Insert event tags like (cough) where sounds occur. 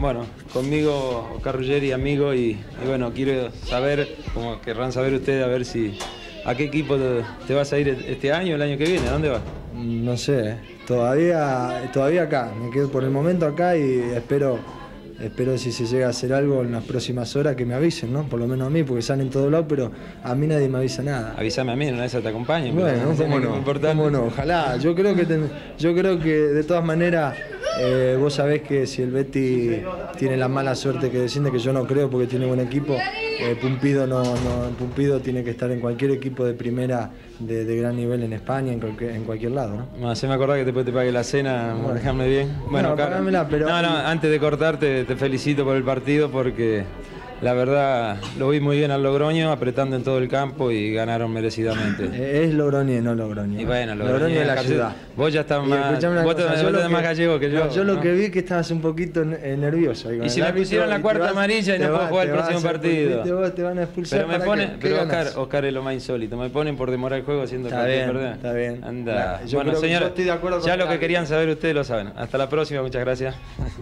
Bueno, conmigo Oscar Ruggeri, amigo, y, y bueno, quiero saber, como querrán saber ustedes, a ver si a qué equipo te, te vas a ir este año o el año que viene, ¿a dónde vas? No sé, todavía, todavía acá, me quedo por el momento acá y espero, espero si se llega a hacer algo en las próximas horas que me avisen, ¿no? Por lo menos a mí, porque salen en todos lados, pero a mí nadie me avisa nada. Avísame a mí, una vez te acompaño. Bueno, cómo no, cómo no, ojalá. Yo creo que yo creo que de todas maneras eh, vos sabés que si el Betty tiene la mala suerte que desciende, que yo no creo porque tiene buen equipo, eh, Pumpido no, no, Pumpido tiene que estar en cualquier equipo de primera de, de gran nivel en España, en cualquier, en cualquier lado, ¿no? No, se me acordaba que después te pague la cena, manejame bien. No, Car- pagámela, pero- No, no, antes de cortarte, te felicito por el partido porque la verdad lo vi muy bien al Logroño, apretando en todo el campo y ganaron merecidamente. (laughs) Es Logroño, no Logroño. Y bueno, Logroño, Logroño es la ciudad. Vos ya estás Y más, vos cosa, yo te lo más gallego que yo. no, yo lo que vi es que estabas un poquito eh, nervioso. Y si me pusieron la cuarta vas- amarilla y no puedo jugar el próximo partido. Te, vos te van a expulsar. Pero me ¿para ponen, pero Oscar? Oscar es lo más insólito, me ponen por demorar el juego haciendo bien, verdad. está bien. Anda. La- yo bueno, de con ya lo que querían saber ustedes lo saben. Hasta la próxima, muchas gracias. (laughs)